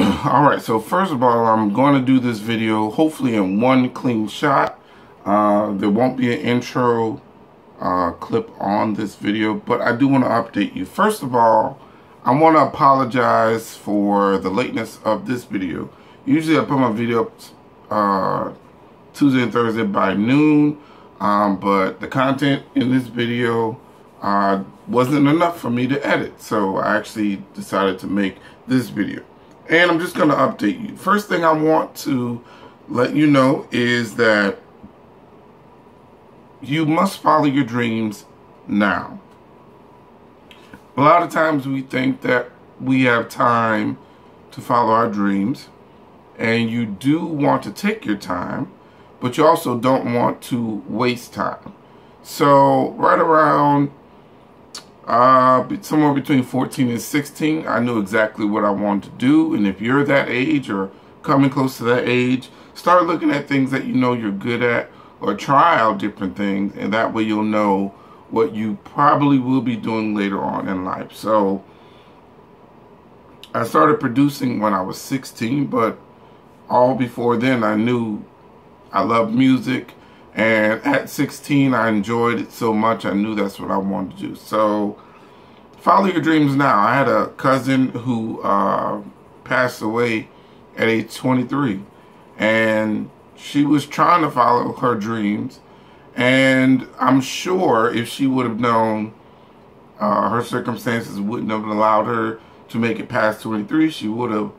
all right so first of all i'm going to do this video hopefully in one clean shot. Uh, there won't be an intro uh, clip on this video but i do want to update you. First of all i want to apologize for the lateness of this video. Usually i put my video up uh, tuesday and thursday by noon um, but the content in this video uh, wasn't enough for me to edit so i actually decided to make this video and I'm just going to update you. First thing I want to let you know is that you must follow your dreams now. A lot of times we think that we have time to follow our dreams and you do want to take your time, but you also don't want to waste time. So right around uh, somewhere between 14 and 16, I knew exactly what I wanted to do. And if you're that age or coming close to that age, start looking at things that you know you're good at or try out different things. And that way you'll know what you probably will be doing later on in life. So I started producing when I was 16, but all before then I knew I loved music and at 16, I enjoyed it so much, I knew that's what I wanted to do. So, follow your dreams now. I had a cousin who uh, passed away at age 23. And she was trying to follow her dreams. And I'm sure if she would have known uh, her circumstances wouldn't have allowed her to make it past 23, she would have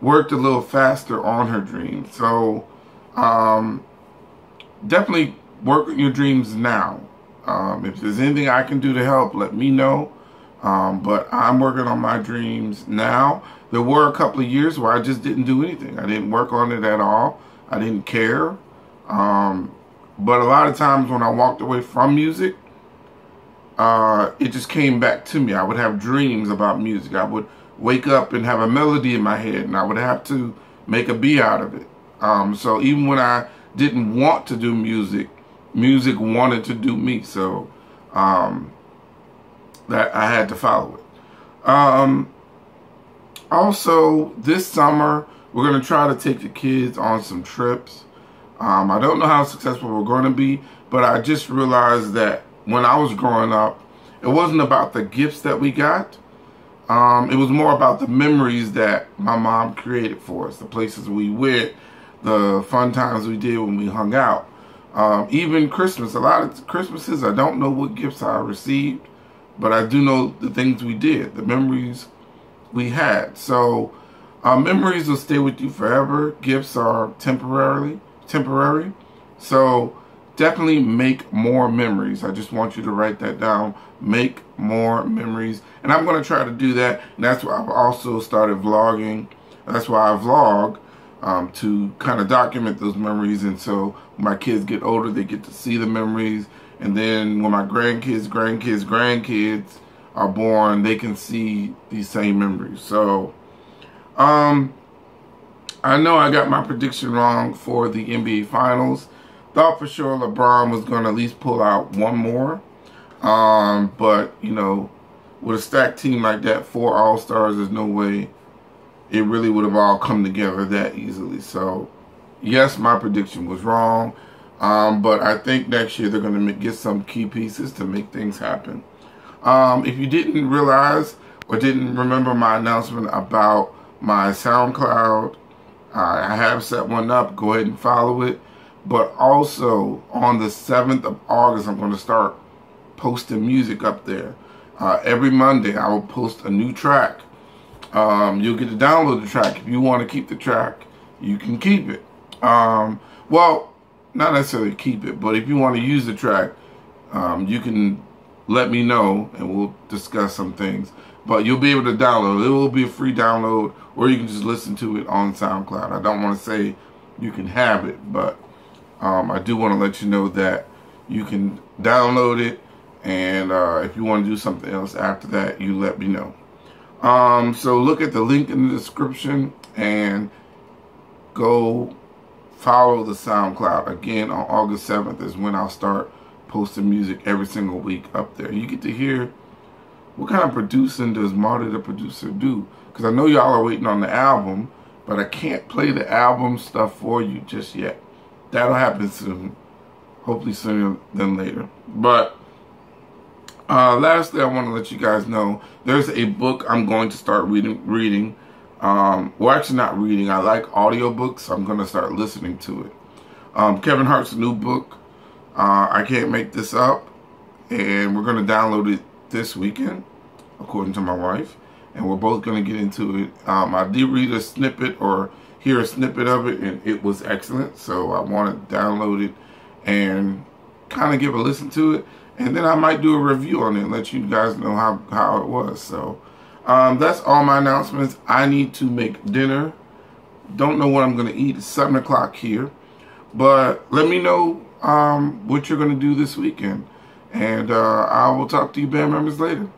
worked a little faster on her dreams. So, um, definitely work your dreams now. Um, if there's anything I can do to help, let me know. Um, but I'm working on my dreams now. There were a couple of years where I just didn't do anything. I didn't work on it at all. I didn't care. Um, but a lot of times when I walked away from music, uh, it just came back to me. I would have dreams about music. I would wake up and have a melody in my head, and I would have to make a beat out of it. Um, so even when I didn't want to do music. Music wanted to do me, so um, that I had to follow it. Um, also, this summer we're gonna try to take the kids on some trips. Um, I don't know how successful we're going to be, but I just realized that when I was growing up, it wasn't about the gifts that we got. Um, it was more about the memories that my mom created for us, the places we went, the fun times we did when we hung out. Um, even Christmas, a lot of Christmases, I don't know what gifts I received, but I do know the things we did, the memories we had. So uh, memories will stay with you forever. Gifts are temporarily temporary. So definitely make more memories. I just want you to write that down. Make more memories. And I'm going to try to do that. And that's why I've also started vlogging. That's why I vlog um, to kind of document those memories. And so when my kids get older, they get to see the memories. And then when my grandkids, grandkids, grandkids are born, they can see these same memories. So, um, I know I got my prediction wrong for the NBA Finals. Thought for sure LeBron was going to at least pull out one more. Um, but, you know, with a stacked team like that, four All-Stars, there's no way it really would have all come together that easily. So, yes, my prediction was wrong. Um, but I think next year they're going to get some key pieces to make things happen. Um, if you didn't realize or didn't remember my announcement about my SoundCloud, I have set one up. Go ahead and follow it. But also on the 7th of August, I'm going to start posting music up there. Uh, every Monday, I will post a new track um, you'll get to download the track. If you want to keep the track, you can keep it. Um, well, not necessarily keep it, but if you want to use the track, um, you can let me know and we'll discuss some things. But you'll be able to download. It will be a free download or you can just listen to it on SoundCloud. I don't want to say you can have it, but um, I do want to let you know that you can download it and uh, if you want to do something else after that, you let me know. Um, so look at the link in the description and go follow the SoundCloud. Again, on August 7th is when I'll start posting music every single week up there. You get to hear what kind of producing does Maudy the producer do? because I know y'all are waiting on the album, but I can't play the album stuff for you just yet. That'll happen soon. Hopefully sooner than later. But uh, lastly, I want to let you guys know there's a book I'm going to start reading. reading. Um, well, actually not reading. I like audiobooks. So I'm going to start listening to it. Um, Kevin Hart's new book, uh, I Can't Make This Up. And we're going to download it this weekend, according to my wife. And we're both going to get into it. Um, I did read a snippet or hear a snippet of it, and it was excellent. So I want to download it and kind of give a listen to it. And then I might do a review on it and let you guys know how, how it was. So um, that's all my announcements. I need to make dinner. Don't know what I'm going to eat. It's 7 o'clock here. But let me know um, what you're going to do this weekend. And uh, I will talk to you band members later.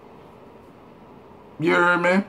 You man?